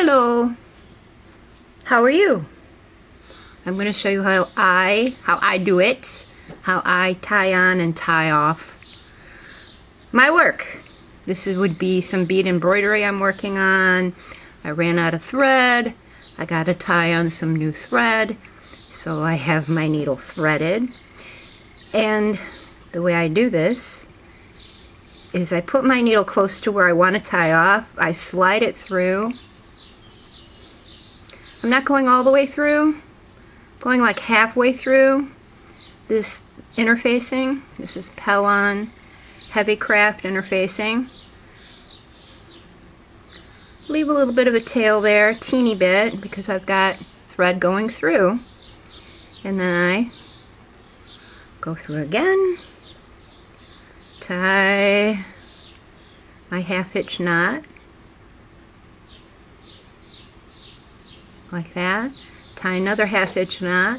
Hello. How are you? I'm going to show you how I how I do it, how I tie on and tie off my work. This is, would be some bead embroidery I'm working on. I ran out of thread. I got to tie on some new thread. So I have my needle threaded. And the way I do this is I put my needle close to where I want to tie off. I slide it through. I'm not going all the way through. going like halfway through this interfacing. This is Pellon Heavy Craft interfacing. Leave a little bit of a tail there, teeny bit, because I've got thread going through. And then I go through again, tie my half hitch knot like that. Tie another half hitch knot.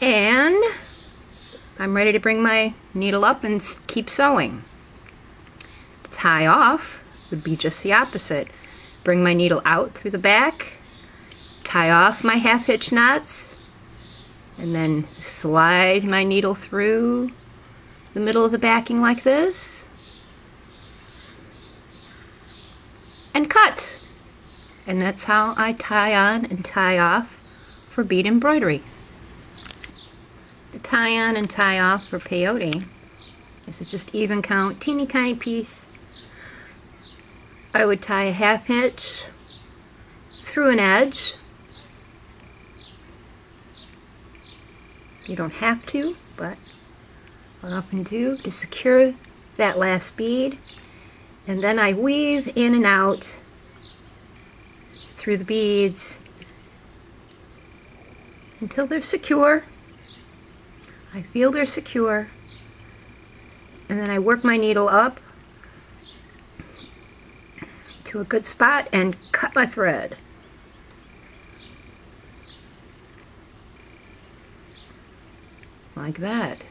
And I'm ready to bring my needle up and keep sewing. To tie off would be just the opposite. Bring my needle out through the back tie off my half hitch knots and then slide my needle through the middle of the backing like this and cut and that's how I tie on and tie off for bead embroidery. The tie on and tie off for peyote. This is just even count teeny tiny piece. I would tie a half hitch through an edge. You don't have to, but I often do to secure that last bead. And then I weave in and out through the beads until they're secure. I feel they're secure. And then I work my needle up to a good spot and cut my thread. like that.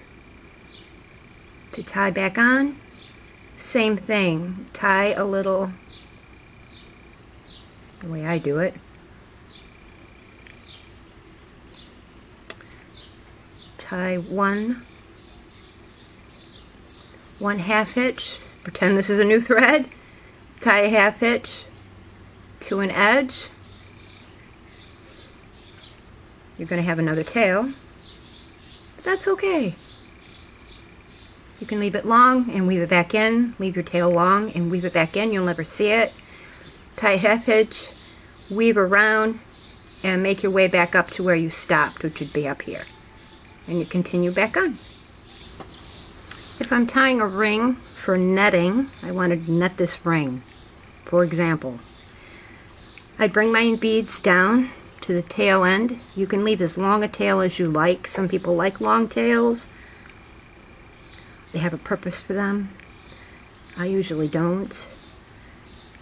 To tie back on, same thing. Tie a little, the way I do it. Tie one, one half hitch, pretend this is a new thread, tie a half hitch to an edge. You're going to have another tail but that's okay. You can leave it long and weave it back in, leave your tail long and weave it back in, you'll never see it. Tie half hitch, weave around, and make your way back up to where you stopped, which would be up here. And you continue back on. If I'm tying a ring for netting, I want to net this ring, for example. I'd bring my beads down to the tail end. You can leave as long a tail as you like. Some people like long tails. They have a purpose for them. I usually don't.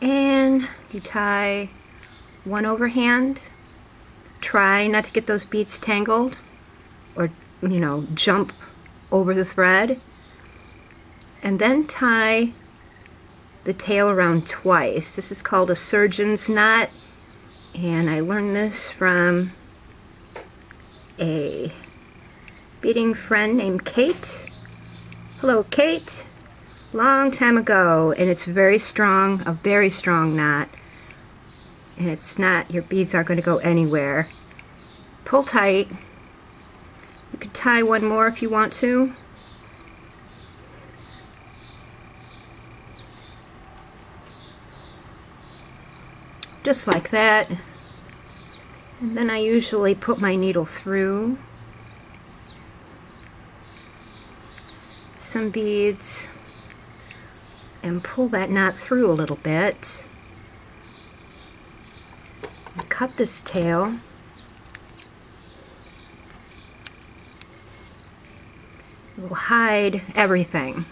And you tie one overhand. Try not to get those beads tangled or, you know, jump over the thread. And then tie the tail around twice. This is called a surgeon's knot and I learned this from a beading friend named Kate. Hello Kate. Long time ago and it's very strong, a very strong knot. And it's not, your beads aren't going to go anywhere. Pull tight. You could tie one more if you want to. just like that. And then I usually put my needle through some beads and pull that knot through a little bit. Cut this tail. It will hide everything.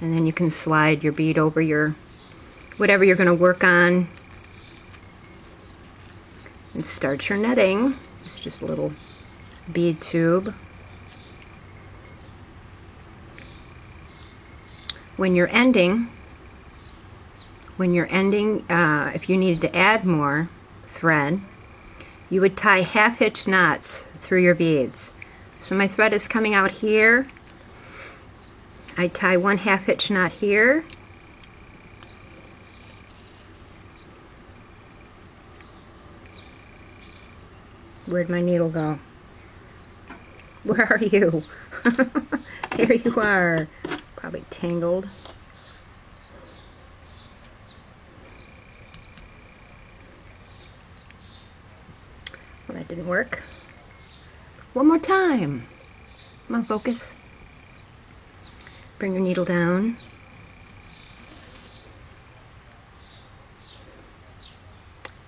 And then you can slide your bead over your whatever you're going to work on and start your netting. It's just a little bead tube. When you're ending, when you're ending, uh, if you needed to add more thread, you would tie half hitch knots through your beads. So my thread is coming out here. I tie one half hitch knot here. Where'd my needle go? Where are you? Here you are. Probably tangled. Well, that didn't work. One more time. Come on, focus. Bring your needle down.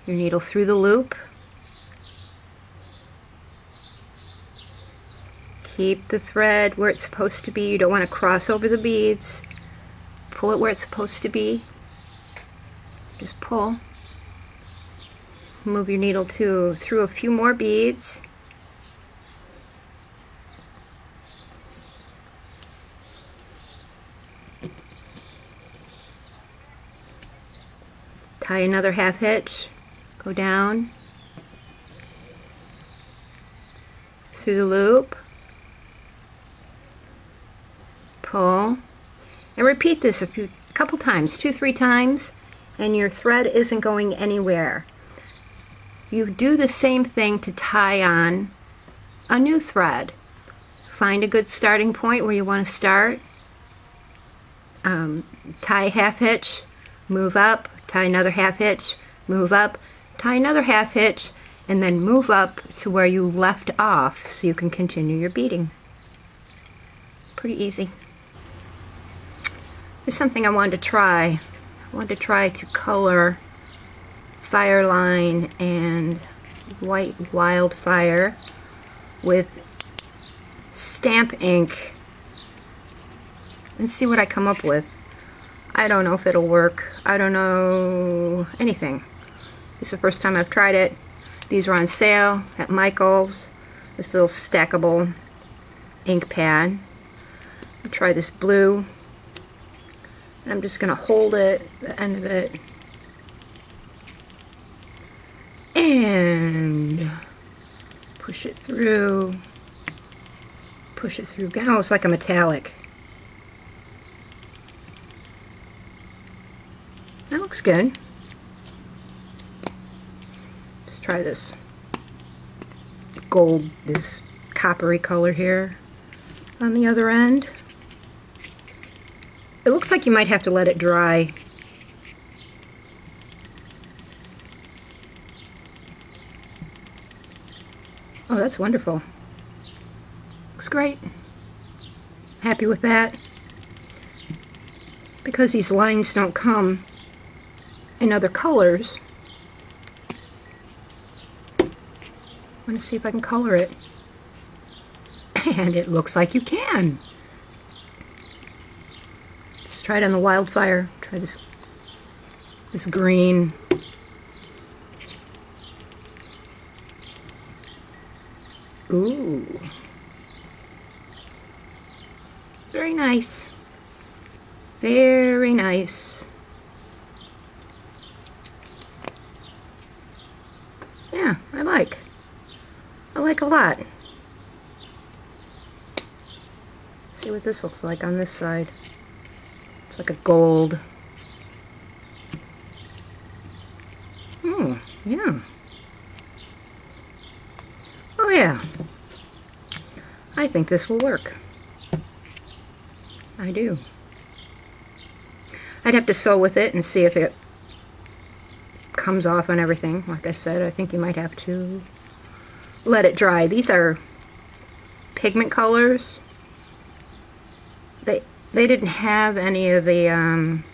Your needle through the loop. Keep the thread where it's supposed to be. You don't want to cross over the beads. Pull it where it's supposed to be. Just pull. Move your needle to through a few more beads. Tie another half hitch. Go down. Through the loop pull, and repeat this a few, couple times, two, three times, and your thread isn't going anywhere. You do the same thing to tie on a new thread. Find a good starting point where you want to start. Um, tie half hitch, move up, tie another half hitch, move up, tie another half hitch, and then move up to where you left off so you can continue your beading. Pretty easy. There's something I wanted to try. I wanted to try to color Fireline and White Wildfire with stamp ink and see what I come up with. I don't know if it'll work. I don't know anything. This is the first time I've tried it. These were on sale at Michael's. This little stackable ink pad. I'll try this blue. I'm just going to hold it, the end of it, and push it through, push it through. Oh, it's like a metallic. That looks good. Let's try this gold, this coppery color here on the other end. It looks like you might have to let it dry. Oh, that's wonderful. Looks great. Happy with that. Because these lines don't come in other colors, I want to see if I can color it. And it looks like you can. Try it on the wildfire. Try this this green. Ooh. Very nice. Very nice. Yeah, I like. I like a lot. See what this looks like on this side like a gold. Hmm, yeah. Oh yeah. I think this will work. I do. I'd have to sew with it and see if it comes off on everything. Like I said, I think you might have to let it dry. These are pigment colors. They didn't have any of the um,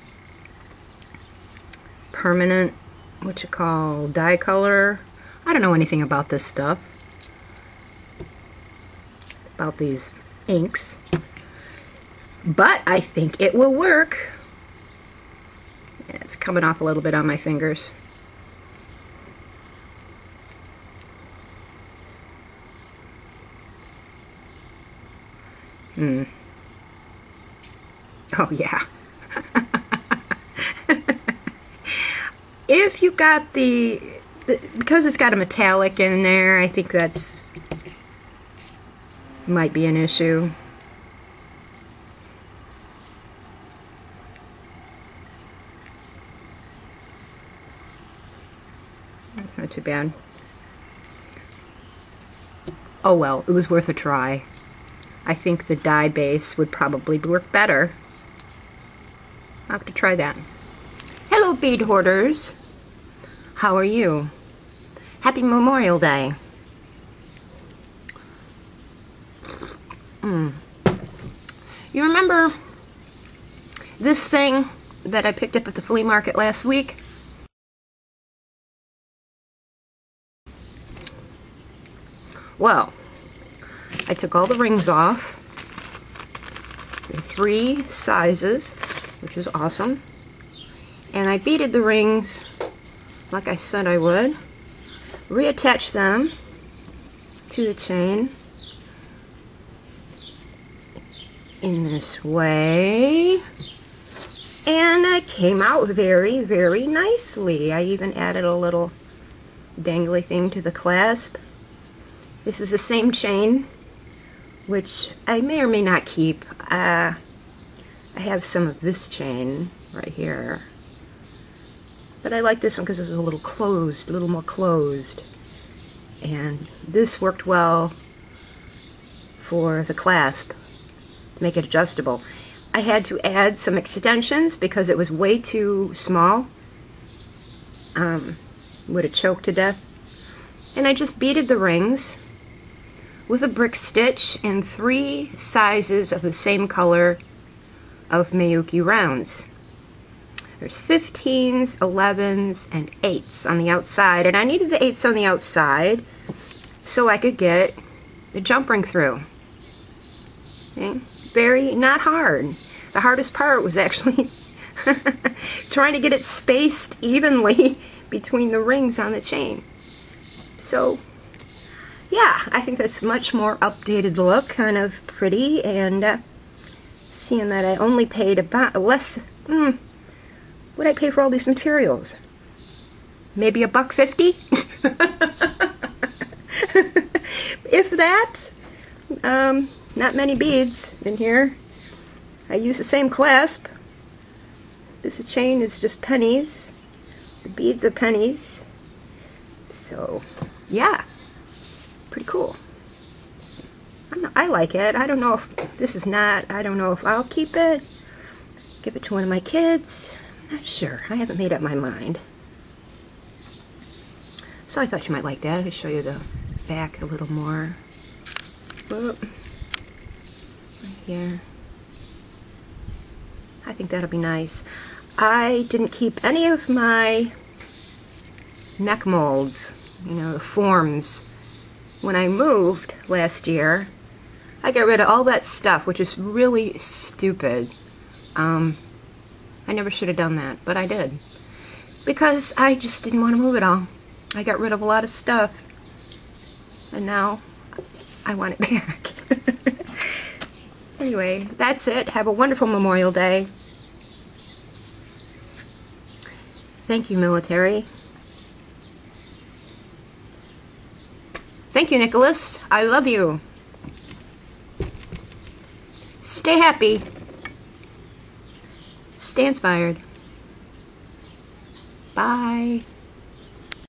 permanent, what you call, dye color. I don't know anything about this stuff, about these inks, but I think it will work. it's coming off a little bit on my fingers. Hmm. Oh, yeah. if you got the, the because it's got a metallic in there, I think that's might be an issue. That's not too bad. Oh well, it was worth a try. I think the dye base would probably work better. I'll have to try that. Hello bead hoarders. How are you? Happy Memorial Day. Mm. You remember this thing that I picked up at the flea market last week? Well, I took all the rings off. Three sizes, which is awesome. And I beaded the rings like I said I would. Reattach them to the chain in this way. And it came out very, very nicely. I even added a little dangly thing to the clasp. This is the same chain, which I may or may not keep. Uh, I have some of this chain right here. But I like this one because it was a little closed, a little more closed. And this worked well for the clasp, make it adjustable. I had to add some extensions because it was way too small. Um, would have choked to death. And I just beaded the rings with a brick stitch in three sizes of the same color of Miyuki rounds. There's 15s, 11s, and 8s on the outside, and I needed the 8s on the outside so I could get the jump ring through. Okay? Very not hard. The hardest part was actually trying to get it spaced evenly between the rings on the chain. So yeah, I think that's much more updated look, kind of pretty, and uh, seeing that I only paid about less, mm, what I pay for all these materials? Maybe a buck fifty? if that, um, not many beads in here. I use the same clasp. This chain is just pennies. The beads are pennies. So, yeah pretty cool. I like it. I don't know if this is not, I don't know if I'll keep it, give it to one of my kids. I'm not sure. I haven't made up my mind. So I thought you might like that. I'll show you the back a little more. Whoop. Right here. I think that'll be nice. I didn't keep any of my neck molds, you know, the forms when I moved last year, I got rid of all that stuff, which is really stupid. Um, I never should have done that, but I did. Because I just didn't want to move it all. I got rid of a lot of stuff. And now I want it back. anyway, that's it. Have a wonderful Memorial Day. Thank you, military. Thank you, Nicholas. I love you. Stay happy. Stay inspired. Bye.